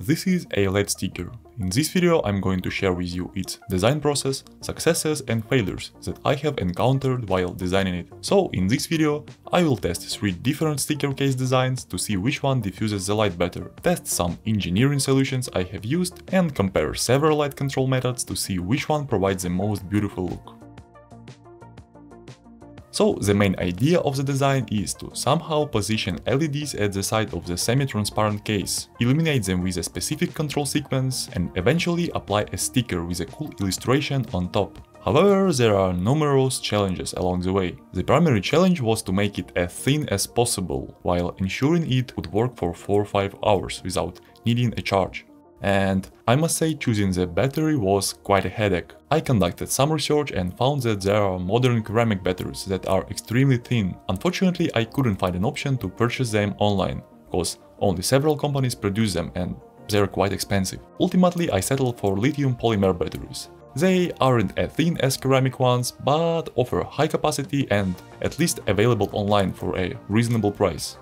This is a LED sticker. In this video I'm going to share with you its design process, successes and failures that I have encountered while designing it. So in this video I will test 3 different sticker case designs to see which one diffuses the light better, test some engineering solutions I have used and compare several light control methods to see which one provides the most beautiful look. So the main idea of the design is to somehow position LEDs at the side of the semi-transparent case, illuminate them with a specific control sequence and eventually apply a sticker with a cool illustration on top. However, there are numerous challenges along the way. The primary challenge was to make it as thin as possible, while ensuring it would work for 4-5 hours without needing a charge. And I must say choosing the battery was quite a headache. I conducted some research and found that there are modern ceramic batteries that are extremely thin. Unfortunately, I couldn't find an option to purchase them online, because only several companies produce them and they're quite expensive. Ultimately, I settled for lithium polymer batteries. They aren't as thin as ceramic ones, but offer high capacity and at least available online for a reasonable price.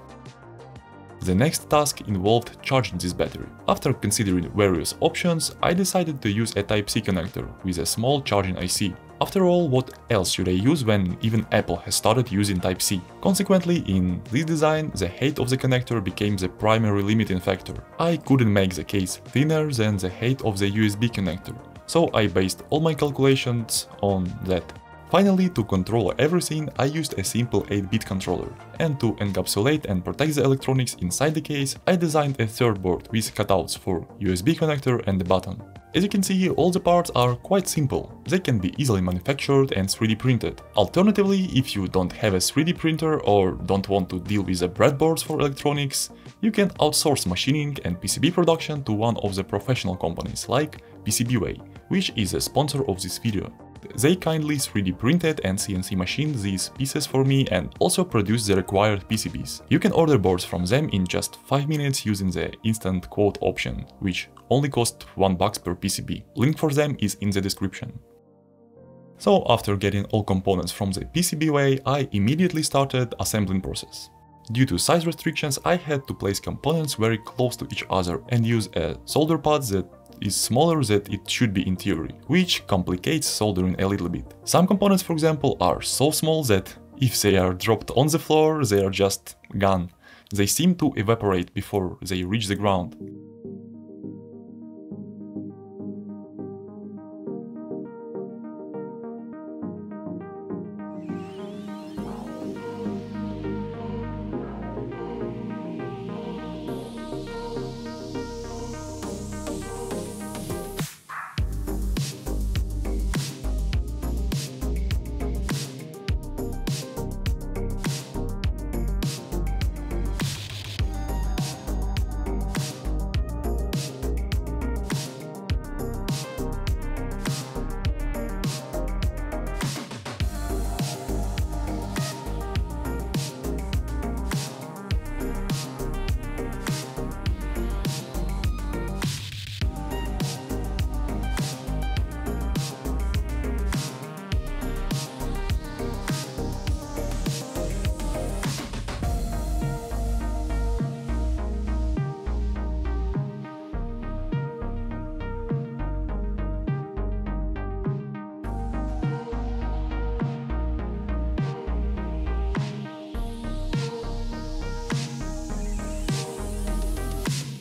The next task involved charging this battery. After considering various options, I decided to use a Type-C connector with a small charging IC. After all, what else should I use when even Apple has started using Type-C? Consequently, in this design, the height of the connector became the primary limiting factor. I couldn't make the case thinner than the height of the USB connector, so I based all my calculations on that. Finally, to control everything, I used a simple 8-bit controller. And to encapsulate and protect the electronics inside the case, I designed a third board with cutouts for USB connector and the button. As you can see, all the parts are quite simple. They can be easily manufactured and 3D printed. Alternatively, if you don't have a 3D printer or don't want to deal with the breadboards for electronics, you can outsource machining and PCB production to one of the professional companies like PCBWay, which is a sponsor of this video. They kindly 3D printed and CNC machined these pieces for me and also produced the required PCBs. You can order boards from them in just 5 minutes using the instant quote option, which only cost 1 bucks per PCB. Link for them is in the description. So after getting all components from the PCBWay, I immediately started assembling process. Due to size restrictions, I had to place components very close to each other and use a solder pad that is smaller than it should be in theory, which complicates soldering a little bit. Some components, for example, are so small that if they are dropped on the floor, they are just gone. They seem to evaporate before they reach the ground.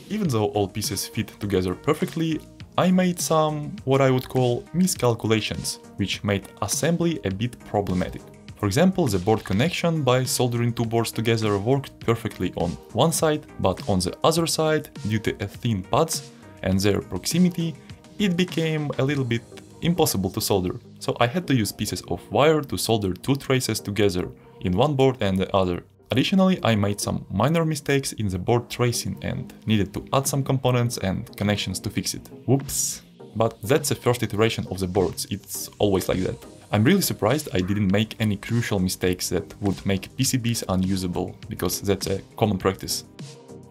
Even though all pieces fit together perfectly, I made some what I would call miscalculations, which made assembly a bit problematic. For example, the board connection by soldering two boards together worked perfectly on one side, but on the other side, due to a thin pads and their proximity, it became a little bit impossible to solder. So I had to use pieces of wire to solder two traces together in one board and the other. Additionally, I made some minor mistakes in the board tracing and needed to add some components and connections to fix it. Whoops. But that's the first iteration of the boards, it's always like that. I'm really surprised I didn't make any crucial mistakes that would make PCBs unusable, because that's a common practice.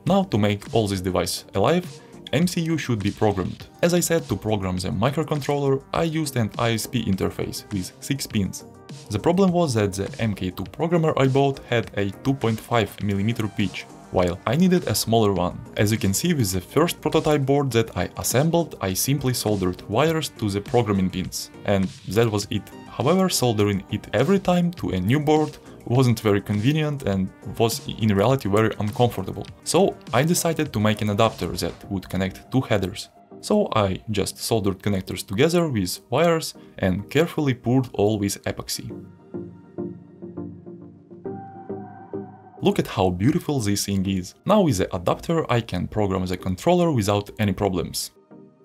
Now to make all this device alive, MCU should be programmed. As I said, to program the microcontroller, I used an ISP interface with 6 pins. The problem was that the MK2 programmer I bought had a 2.5mm pitch, while I needed a smaller one. As you can see with the first prototype board that I assembled, I simply soldered wires to the programming pins, and that was it. However, soldering it every time to a new board wasn't very convenient and was in reality very uncomfortable. So I decided to make an adapter that would connect two headers. So I just soldered connectors together with wires and carefully poured all with epoxy. Look at how beautiful this thing is. Now with the adapter I can program the controller without any problems.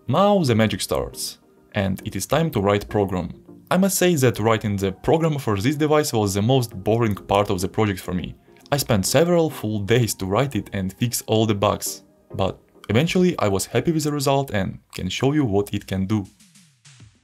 Now the magic starts, and it is time to write program. I must say that writing the program for this device was the most boring part of the project for me. I spent several full days to write it and fix all the bugs, but eventually I was happy with the result and can show you what it can do.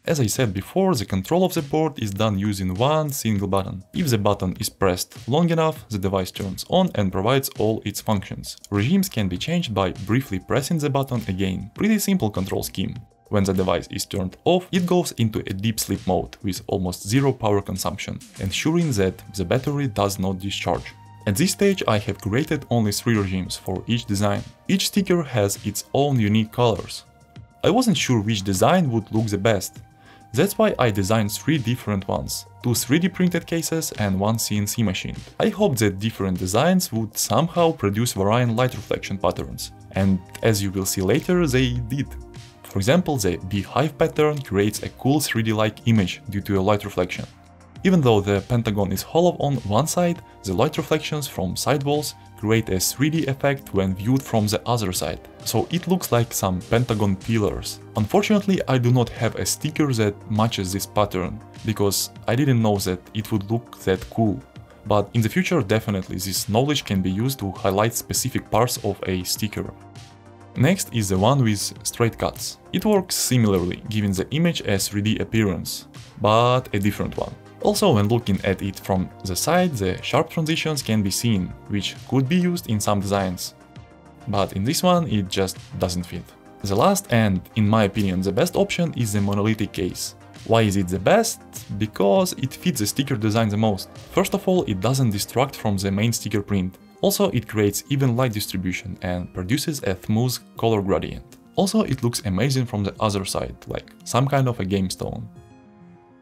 As I said before, the control of the board is done using one single button. If the button is pressed long enough, the device turns on and provides all its functions. Regimes can be changed by briefly pressing the button again. Pretty simple control scheme. When the device is turned off, it goes into a deep sleep mode with almost zero power consumption, ensuring that the battery does not discharge. At this stage I have created only 3 regimes for each design. Each sticker has its own unique colors. I wasn't sure which design would look the best, that's why I designed three different ones, two 3D printed cases and one CNC machine. I hoped that different designs would somehow produce varying light reflection patterns, and as you will see later, they did. For example, the beehive pattern creates a cool 3D-like image due to a light reflection. Even though the pentagon is hollow on one side, the light reflections from side walls create a 3D effect when viewed from the other side, so it looks like some pentagon pillars. Unfortunately, I do not have a sticker that matches this pattern, because I didn't know that it would look that cool. But in the future definitely this knowledge can be used to highlight specific parts of a sticker. Next is the one with straight cuts. It works similarly, giving the image a 3D appearance, but a different one. Also, when looking at it from the side, the sharp transitions can be seen, which could be used in some designs. But in this one, it just doesn't fit. The last and, in my opinion, the best option is the monolithic case. Why is it the best? Because it fits the sticker design the most. First of all, it doesn't distract from the main sticker print. Also, it creates even light distribution and produces a smooth color gradient. Also, it looks amazing from the other side, like some kind of a game stone.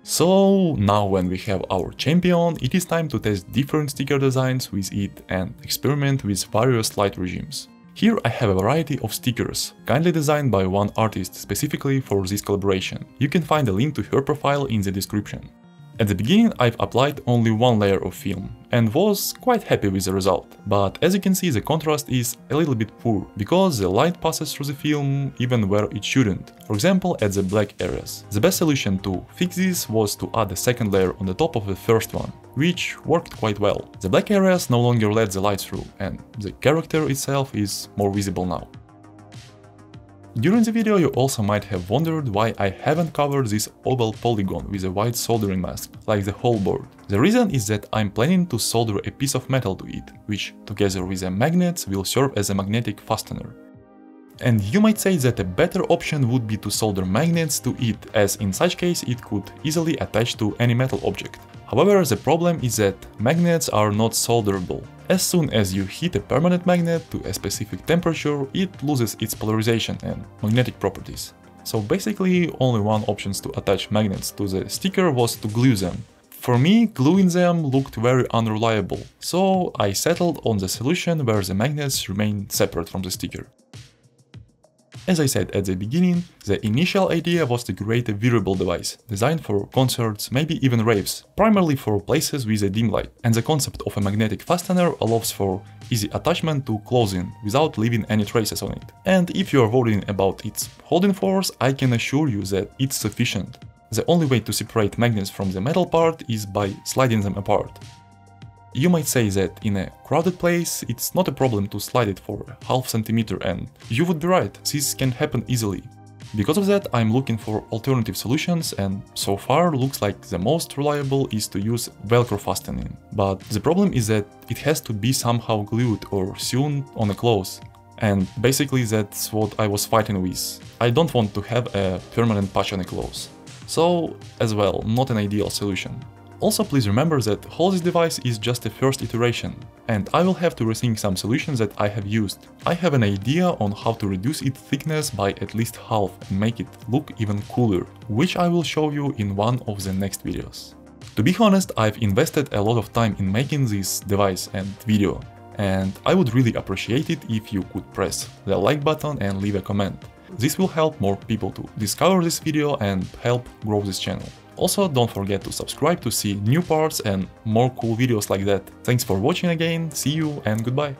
So now when we have our champion, it is time to test different sticker designs with it and experiment with various light regimes. Here I have a variety of stickers, kindly designed by one artist specifically for this collaboration. You can find a link to her profile in the description. At the beginning I've applied only one layer of film and was quite happy with the result, but as you can see the contrast is a little bit poor, because the light passes through the film even where it shouldn't, for example at the black areas. The best solution to fix this was to add a second layer on the top of the first one, which worked quite well. The black areas no longer let the light through, and the character itself is more visible now. During the video you also might have wondered why I haven't covered this oval polygon with a white soldering mask, like the whole board. The reason is that I'm planning to solder a piece of metal to it, which, together with the magnets, will serve as a magnetic fastener. And you might say that a better option would be to solder magnets to it, as in such case it could easily attach to any metal object. However, the problem is that magnets are not solderable. As soon as you heat a permanent magnet to a specific temperature, it loses its polarization and magnetic properties. So basically only one option to attach magnets to the sticker was to glue them. For me, gluing them looked very unreliable, so I settled on the solution where the magnets remain separate from the sticker. As I said at the beginning, the initial idea was to create a wearable device, designed for concerts, maybe even raves, primarily for places with a dim light, and the concept of a magnetic fastener allows for easy attachment to clothing without leaving any traces on it. And if you are worrying about its holding force, I can assure you that it's sufficient. The only way to separate magnets from the metal part is by sliding them apart. You might say that in a crowded place it's not a problem to slide it for half centimeter and you would be right, this can happen easily. Because of that I'm looking for alternative solutions and so far looks like the most reliable is to use velcro fastening. But the problem is that it has to be somehow glued or sewn on a clothes. And basically that's what I was fighting with. I don't want to have a permanent patch on a clothes. So, as well, not an ideal solution. Also please remember that Holosys device is just a first iteration, and I will have to rethink some solutions that I have used. I have an idea on how to reduce its thickness by at least half and make it look even cooler, which I will show you in one of the next videos. To be honest, I've invested a lot of time in making this device and video, and I would really appreciate it if you could press the like button and leave a comment. This will help more people to discover this video and help grow this channel. Also, don't forget to subscribe to see new parts and more cool videos like that. Thanks for watching again, see you and goodbye!